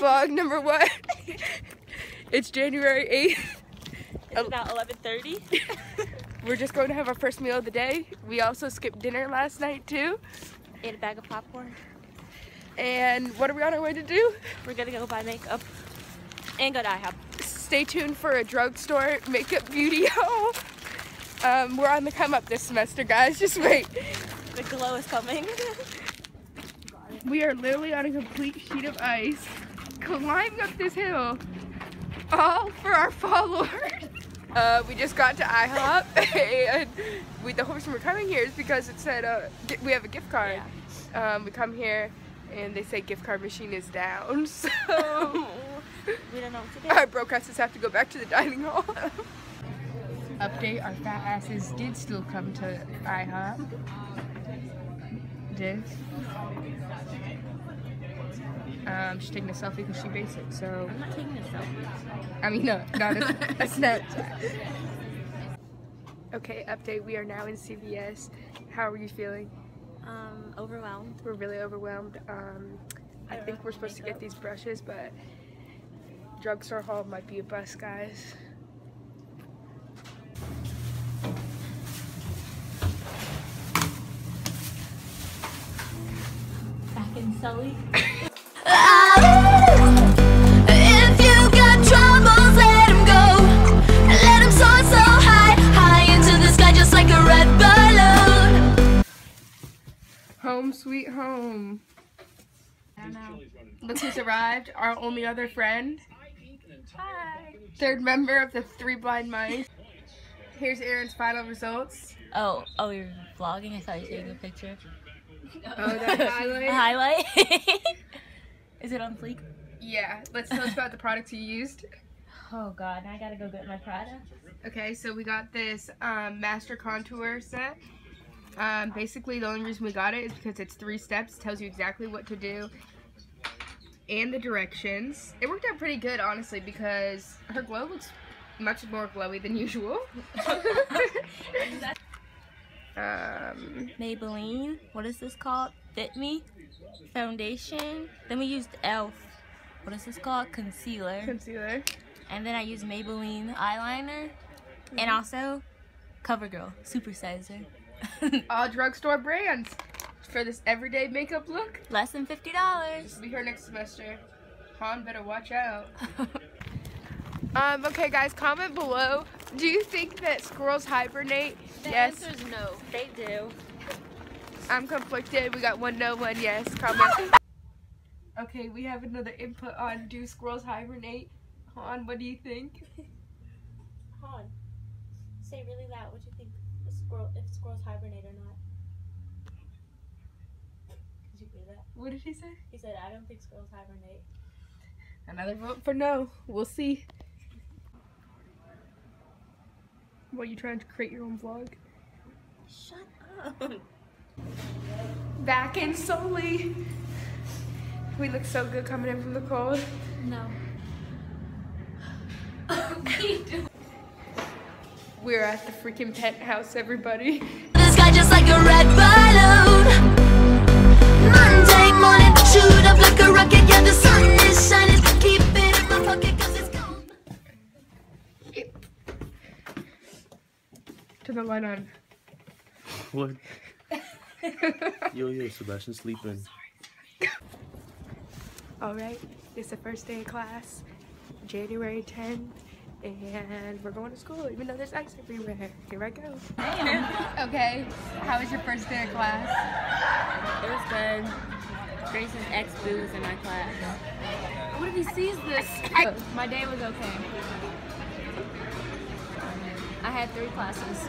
number one. it's January 8th. It's about 11:30. We're just going to have our first meal of the day. We also skipped dinner last night too. Ate a bag of popcorn. And what are we on our way to do? We're gonna go buy makeup and go to IHOP. Stay tuned for a drugstore makeup beauty haul. Um, we're on the come up this semester, guys. Just wait. The glow is coming. We are literally on a complete sheet of ice, climbing up this hill, all for our followers. Uh, we just got to IHOP, and we, the whole reason we're coming here is because it said uh, we have a gift card. Um, we come here, and they say gift card machine is down, so we don't know what to do. our broadcasters have to go back to the dining hall. Update: Our fat asses did still come to IHOP. Did. Um, she's taking a selfie because she basic, so I'm not taking a selfie. I mean, no, not a, a Snapchat. Okay, update. We are now in CVS. How are you feeling? Um, overwhelmed. We're really overwhelmed. Um, I I think we're supposed to get these brushes, but drugstore haul might be a bust, guys. Back in Sully. If you got troubles, let 'em go. Let 'em soar so high, high into the sky, just like a red balloon. Home sweet home. Look who's arrived. Our only other friend. Hi. Third member of the Three Blind Mice. Here's Aaron's final results. Oh, oh, you're vlogging? I thought you were taking a picture. Oh, that highlight? A highlight? Is it on fleek? Yeah, let's tell us about the products you used. Oh god, now I gotta go get my Prada. Okay, so we got this um, Master Contour set. Um, basically, the only reason we got it is because it's three steps, tells you exactly what to do, and the directions. It worked out pretty good, honestly, because her glow looks much more glowy than usual. um, Maybelline. What is this called? Fit Me foundation. Then we used Elf. What is this called? Concealer. concealer. And then I used Maybelline eyeliner. And also CoverGirl Supersizer. All drugstore brands for this everyday makeup look. Less than fifty dollars. This will Be here next semester. Han better watch out. Um, okay, guys, comment below. Do you think that squirrels hibernate? yes. is no. They do. I'm conflicted. We got one no, one yes. Comment. okay, we have another input on do squirrels hibernate? Han, what do you think? Han, say really loud what you think the squirrel if squirrels hibernate or not. Did you hear that? What did he say? He said I don't think squirrels hibernate. Another vote for no. We'll see. What, you trying to create your own vlog? Shut up. Back in Soli. We look so good coming in from the cold. No. We're at the freaking penthouse, everybody. The sky just like a red balloon. Turn the light on. What? Yo, yo, Sebastian sleeping. All right, it's the first day of class, January 10th, and we're going to school, even though there's ice everywhere. Here I go. okay, how was your first day of class? It was good. Grace is ex booze in my class. What if he sees this? My day was okay. I had three classes.